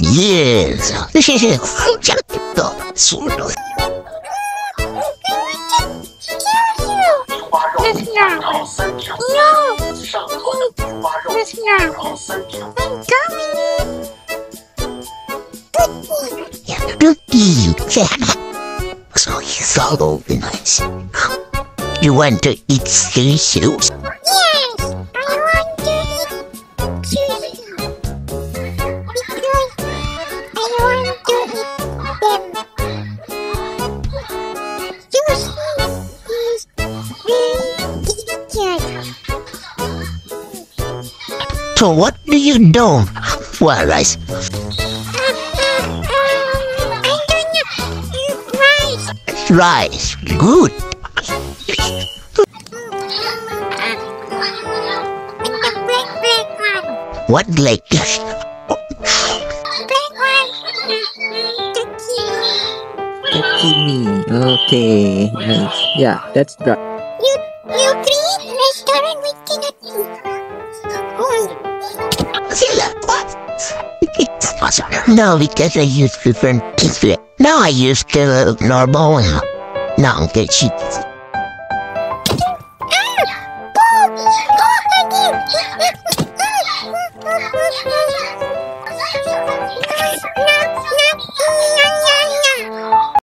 Yes, ya todo solo. So he's all organized. You want to eat soup? Yes, I want to eat sushi. Because I want to eat them. Sushi is very delicious. So what do you do? Well, rice. Good. What like this? Okay. Yeah, that's right. You, you create restaurant cannot eat. Sila, what? awesome. No, because I use different display. Now I use the normal one. Now the